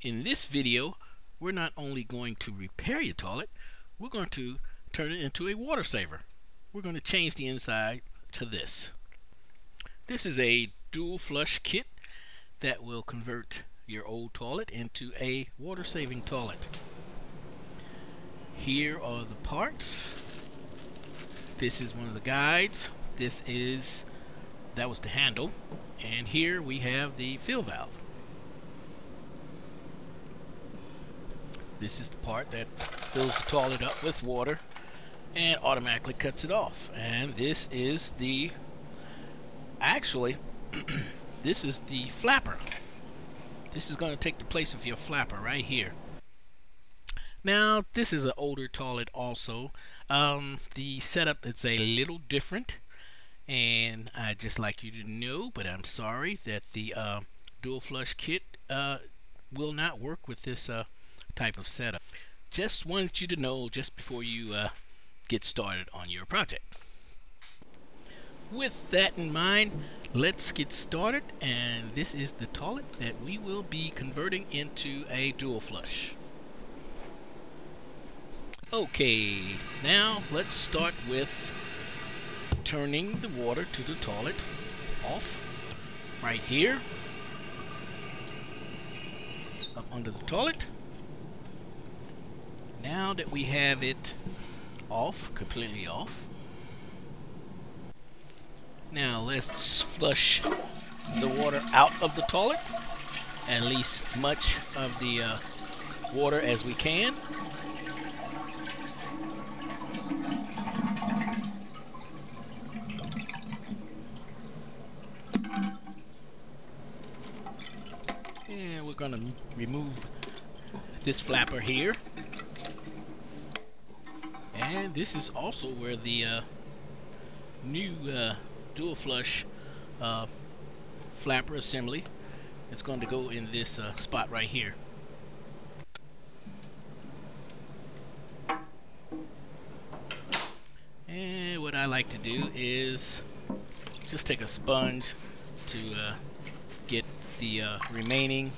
In this video, we're not only going to repair your toilet, we're going to turn it into a water saver. We're going to change the inside to this. This is a dual flush kit that will convert your old toilet into a water saving toilet. Here are the parts. This is one of the guides. This is, that was the handle. And here we have the fill valve. This is the part that fills the toilet up with water and automatically cuts it off. And this is the, actually, this is the flapper. This is going to take the place of your flapper right here. Now, this is an older toilet also. Um, the setup is a little different. And I'd just like you to know, but I'm sorry, that the uh, dual flush kit uh, will not work with this uh, type of setup. Just wanted you to know just before you uh, get started on your project. With that in mind, let's get started and this is the toilet that we will be converting into a dual flush. Okay, now let's start with turning the water to the toilet off right here up under the toilet now that we have it off, completely off, now let's flush the water out of the toilet, at least much of the uh, water as we can. And we're going to remove this flapper here. And this is also where the uh, new uh, dual flush uh, flapper assembly is going to go in this uh, spot right here. And what I like to do is just take a sponge to uh, get the uh, remaining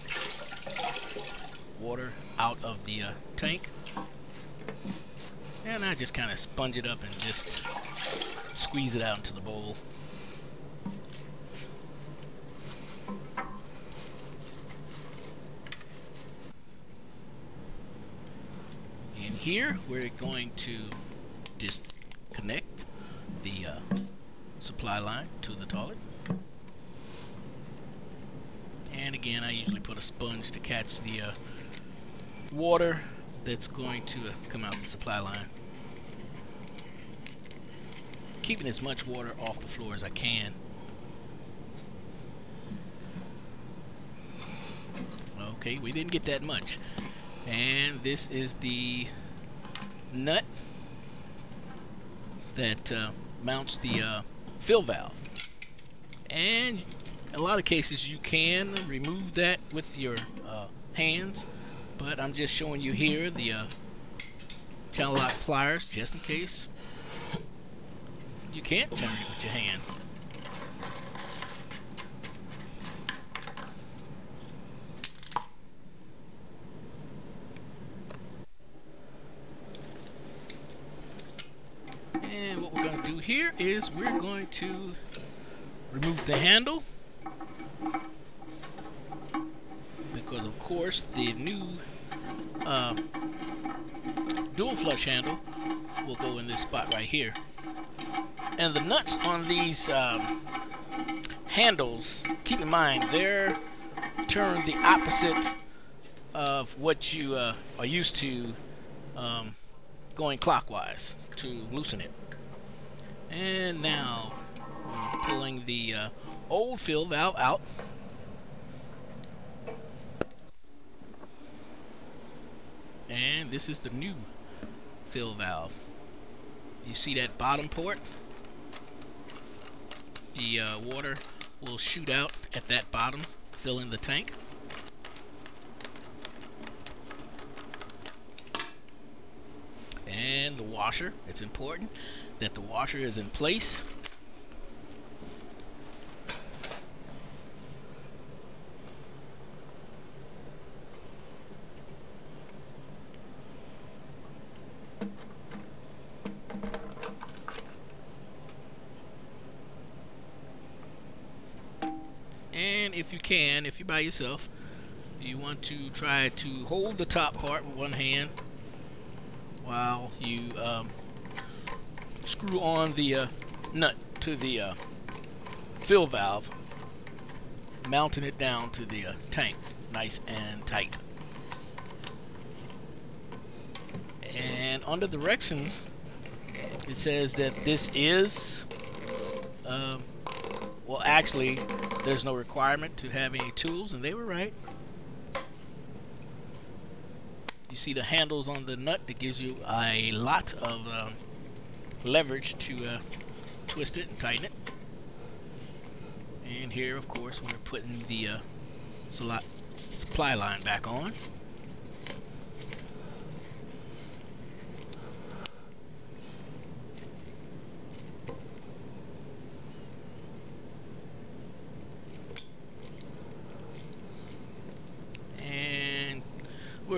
water out of the tank. And I just kind of sponge it up and just squeeze it out into the bowl. And here we're going to disconnect the uh, supply line to the toilet. And again, I usually put a sponge to catch the uh, water that's going to come out the supply line. Keeping as much water off the floor as I can. Okay, we didn't get that much. And this is the nut that uh, mounts the uh, fill valve. And in a lot of cases you can remove that with your uh, hands but I'm just showing you here the uh, channel lock pliers just in case you can't turn it with your hand. And what we're going to do here is we're going to remove the handle because of course the new uh, dual flush handle will go in this spot right here. And the nuts on these um, handles, keep in mind, they're turned the opposite of what you uh, are used to um, going clockwise to loosen it. And now, pulling the uh, old fill valve out and this is the new fill valve. You see that bottom port? The uh, water will shoot out at that bottom filling the tank. And the washer it's important that the washer is in place if you can, if you're by yourself, you want to try to hold the top part with one hand while you um, screw on the uh, nut to the uh, fill valve, mounting it down to the uh, tank nice and tight. And under directions, it says that this is, um, well actually, there's no requirement to have any tools, and they were right. You see the handles on the nut that gives you a lot of um, leverage to uh, twist it and tighten it. And here, of course, we're putting the uh, supply line back on. And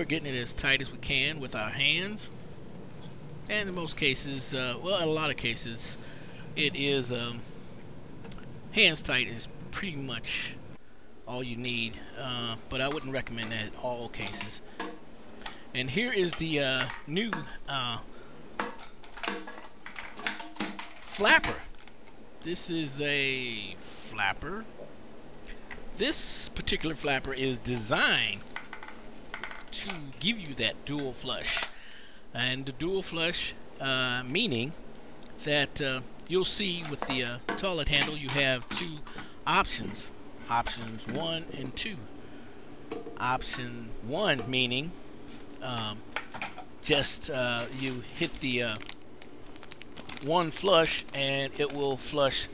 we're getting it as tight as we can with our hands. And in most cases, uh, well, in a lot of cases, it is um, hands tight is pretty much all you need, uh, but I wouldn't recommend that in all cases. And here is the uh, new uh, flapper. This is a flapper. This particular flapper is designed to give you that dual flush. And the dual flush uh, meaning that uh, you'll see with the uh, toilet handle you have two options options one and two. Option one meaning um, just uh, you hit the uh, one flush and it will flush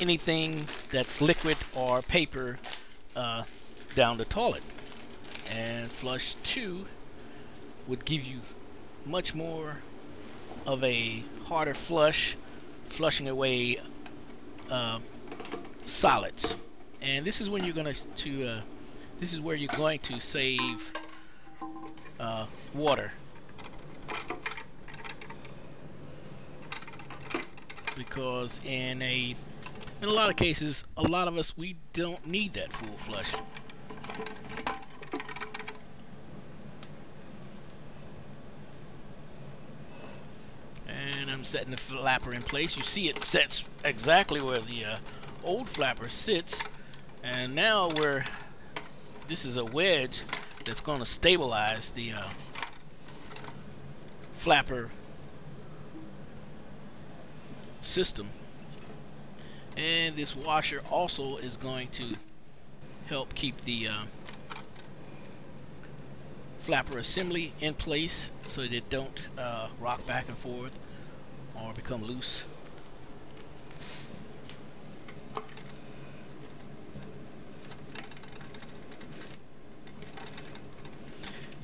anything that's liquid or paper uh, down the toilet. And flush two would give you much more of a harder flush, flushing away uh, solids. And this is when you're going to uh, this is where you're going to save uh, water. Because in a in a lot of cases a lot of us we don't need that full flush and I'm setting the flapper in place. You see it sets exactly where the uh, old flapper sits. And now we're, this is a wedge that's going to stabilize the uh, flapper system. And this washer also is going to help keep the uh, flapper assembly in place so that it don't uh, rock back and forth or become loose.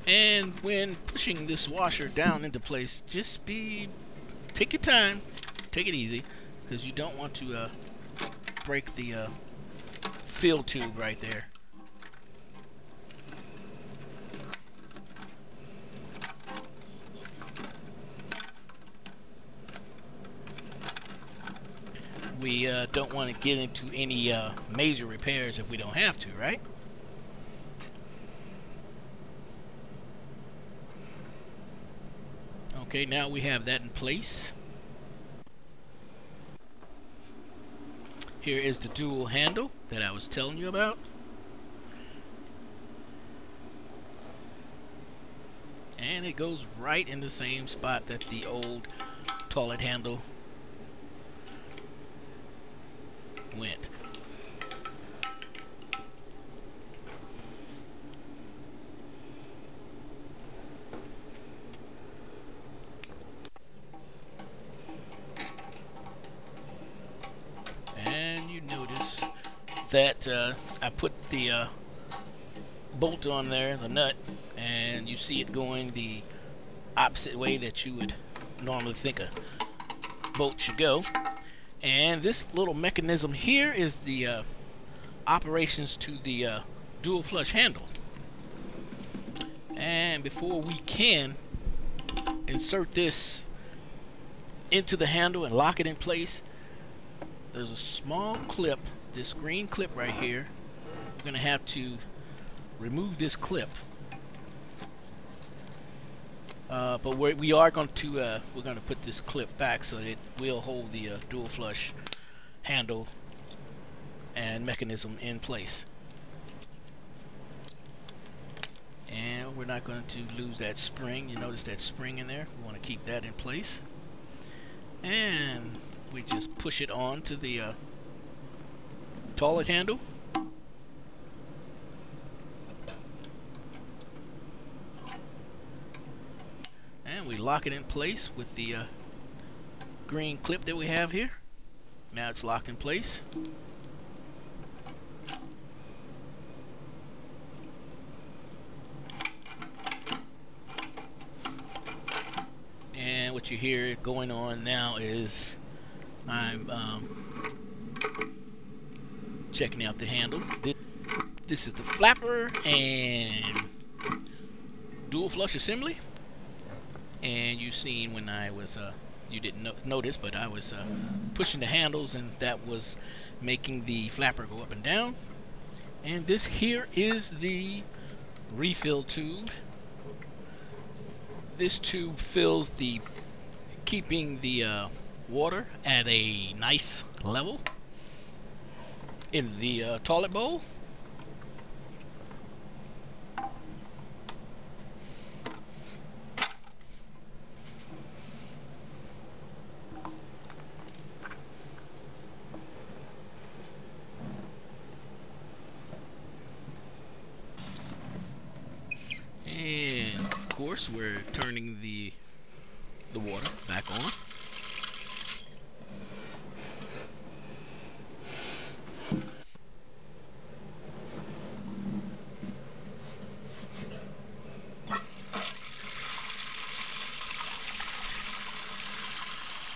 And when pushing this washer down into place, just be, take your time, take it easy, because you don't want to uh, break the uh, fill tube right there. We uh, don't want to get into any uh, major repairs if we don't have to, right? Okay, now we have that in place. Here is the dual handle that I was telling you about. And it goes right in the same spot that the old toilet handle went. And you notice that, uh, I put the uh, bolt on there, the nut, and you see it going the opposite way that you would normally think a bolt should go. And this little mechanism here is the uh, operations to the uh, dual flush handle. And before we can insert this into the handle and lock it in place, there's a small clip this green clip right here We're going to have to remove this clip. Uh, but we're, we are going to uh, we're going to put this clip back so that it will hold the uh, dual flush handle and mechanism in place. And we're not going to lose that spring. You notice that spring in there. We want to keep that in place. And we just push it on to the uh, toilet handle. And we lock it in place with the uh, green clip that we have here. Now it's locked in place. And what you hear going on now is I'm um, checking out the handle. This is the flapper and dual flush assembly. And you seen when I was, uh, you didn't no notice, but I was uh, pushing the handles and that was making the flapper go up and down. And this here is the refill tube. This tube fills the, keeping the uh, water at a nice level in the uh, toilet bowl. And of course we're turning the the water back on.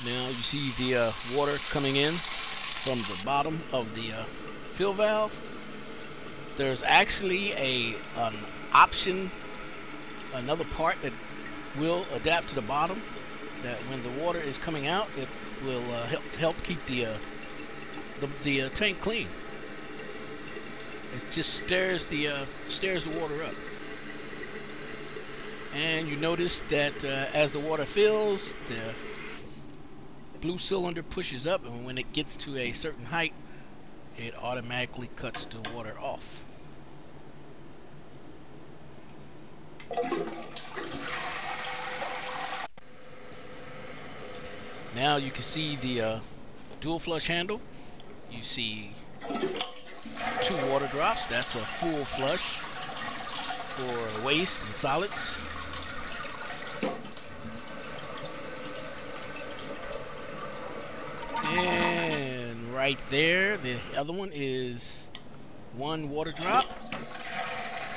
Now you see the uh, water coming in from the bottom of the uh, fill valve. There's actually a an option, another part that will adapt to the bottom. That when the water is coming out, it will uh, help help keep the uh, the, the uh, tank clean. It just stirs the uh, stirs the water up. And you notice that as the water fills, the blue cylinder pushes up and when it gets to a certain height it automatically cuts the water off. Now you can see the uh, dual flush handle. You see two water drops. That's a full flush for waste and solids. And right there, the other one is one water drop,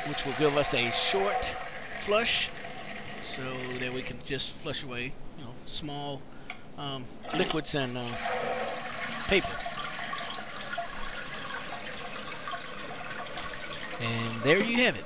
which will give us a short flush so that we can just flush away, you know, small um, liquids and uh, paper. And there you have it.